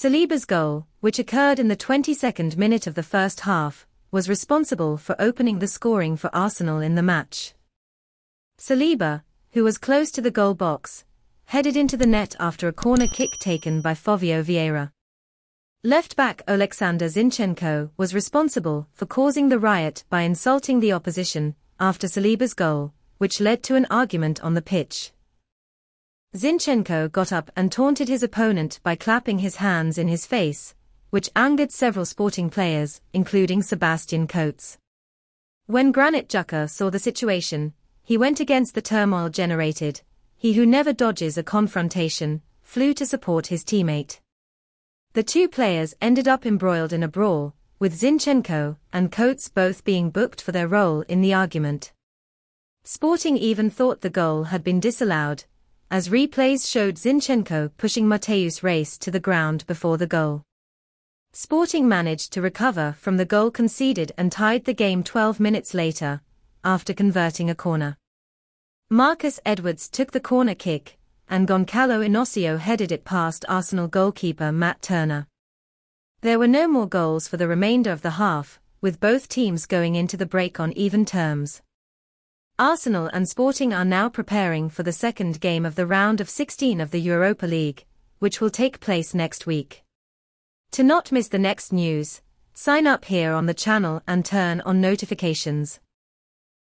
Saliba's goal, which occurred in the 22nd minute of the first half, was responsible for opening the scoring for Arsenal in the match. Saliba, who was close to the goal box, headed into the net after a corner kick taken by Fabio Vieira. Left-back Oleksandr Zinchenko was responsible for causing the riot by insulting the opposition after Saliba's goal, which led to an argument on the pitch. Zinchenko got up and taunted his opponent by clapping his hands in his face, which angered several sporting players, including Sebastian Coates. When Granit Xhaka saw the situation, he went against the turmoil generated. He who never dodges a confrontation, flew to support his teammate. The two players ended up embroiled in a brawl, with Zinchenko and Coates both being booked for their role in the argument. Sporting even thought the goal had been disallowed, as replays showed Zinchenko pushing Matheus Reis to the ground before the goal. Sporting managed to recover from the goal conceded and tied the game 12 minutes later, after converting a corner. Marcus Edwards took the corner kick, and Goncalo Inacio headed it past Arsenal goalkeeper Matt Turner. There were no more goals for the remainder of the half, with both teams going into the break on even terms. Arsenal and Sporting are now preparing for the second game of the round of 16 of the Europa League, which will take place next week. To not miss the next news, sign up here on the channel and turn on notifications.